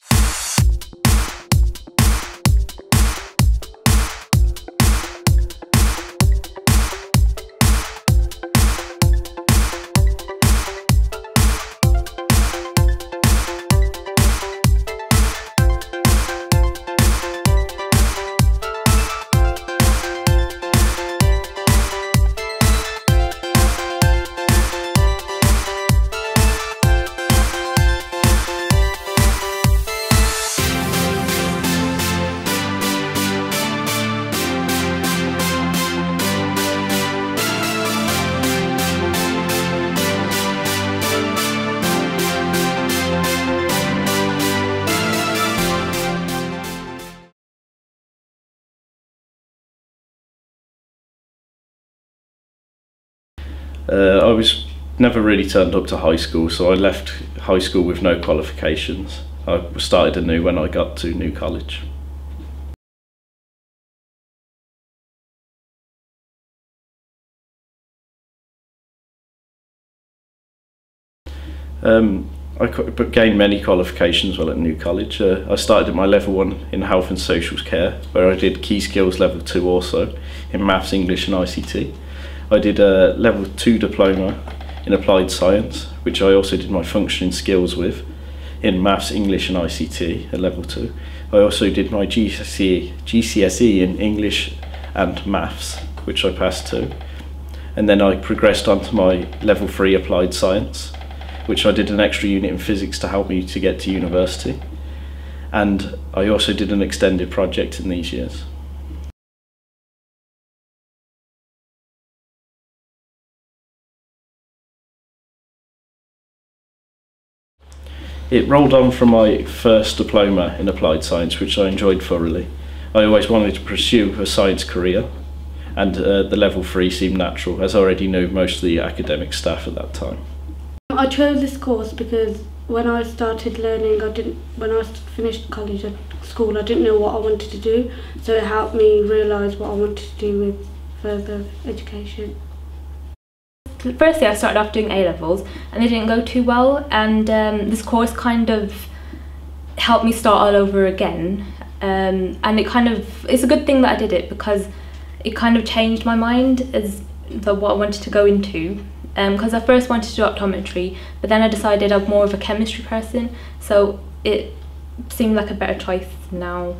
Uh, I was never really turned up to high school, so I left high school with no qualifications. I started anew when I got to New College. Um, I gained many qualifications while at New College. Uh, I started at my level one in health and social care, where I did key skills level two also in maths, English, and ICT. I did a level two diploma in applied science, which I also did my functioning skills with in maths, English, and ICT at level two. I also did my GCSE, GCSE in English and maths, which I passed too. And then I progressed on to my level three applied science, which I did an extra unit in physics to help me to get to university. And I also did an extended project in these years. It rolled on from my first diploma in applied science, which I enjoyed thoroughly. I always wanted to pursue a science career, and uh, the level three seemed natural, as I already knew most of the academic staff at that time. I chose this course because when I started learning, I didn't. When I finished college at school, I didn't know what I wanted to do, so it helped me realise what I wanted to do with further education firstly I started off doing A levels and they didn't go too well and um, this course kind of helped me start all over again. Um, and it kind of it's a good thing that I did it because it kind of changed my mind as the what I wanted to go into. Because um, I first wanted to do optometry but then I decided I'm more of a chemistry person so it seemed like a better choice now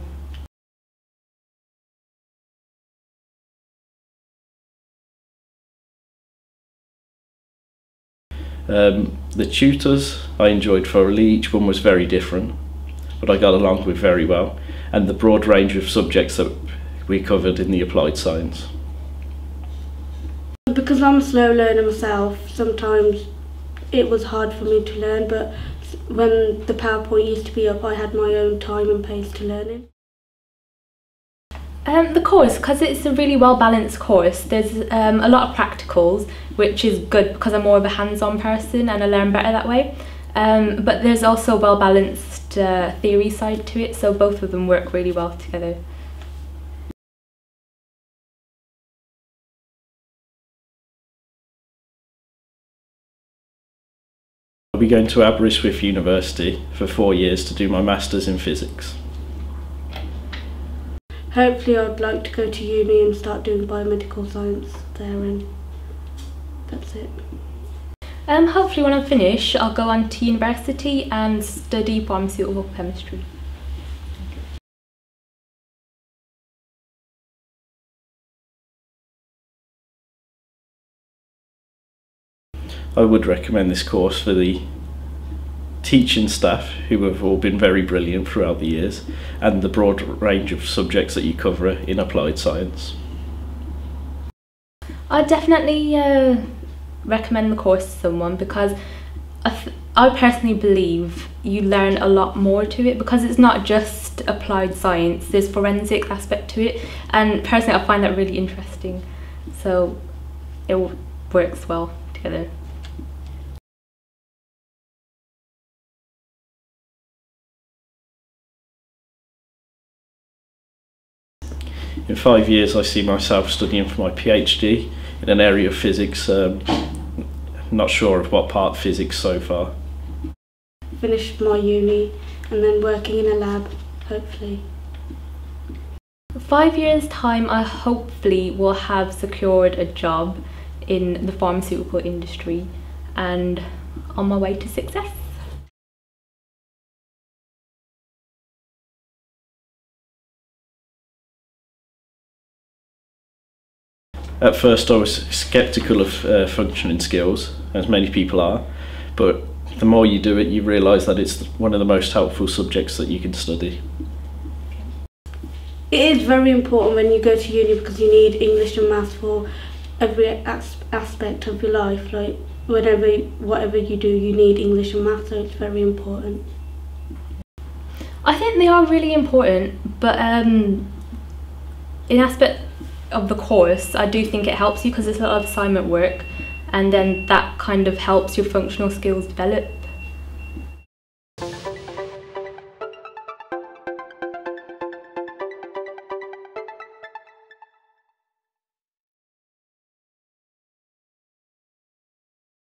Um, the tutors I enjoyed thoroughly, each one was very different, but I got along with very well, and the broad range of subjects that we covered in the applied science. Because I'm a slow learner myself, sometimes it was hard for me to learn, but when the PowerPoint used to be up, I had my own time and pace to learn it. Um, the course, because it's a really well balanced course, there's um, a lot of practicals, which is good because I'm more of a hands on person and I learn better that way. Um, but there's also a well balanced uh, theory side to it, so both of them work really well together. I'll be going to Aberystwyth University for four years to do my Masters in Physics hopefully I'd like to go to uni and start doing biomedical science there and that's it. Um, hopefully when I finish I'll go on to university and study pharmaceutical chemistry. I would recommend this course for the teaching staff who have all been very brilliant throughout the years and the broad range of subjects that you cover in applied science. I definitely uh, recommend the course to someone because I, I personally believe you learn a lot more to it because it's not just applied science, there's forensic aspect to it and personally I find that really interesting so it works well together. In five years I see myself studying for my PhD in an area of physics. Um, not sure of what part physics so far. Finished my uni and then working in a lab, hopefully. Five years' time, I hopefully will have secured a job in the pharmaceutical industry and on my way to success. At first, I was skeptical of uh, functioning skills, as many people are, but the more you do it, you realise that it's one of the most helpful subjects that you can study. It is very important when you go to uni because you need English and maths for every as- aspect of your life. Like whatever, whatever you do, you need English and maths, so it's very important. I think they are really important, but um, in aspect of the course, I do think it helps you because it's a lot of assignment work, and then that kind of helps your functional skills develop.